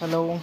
hello.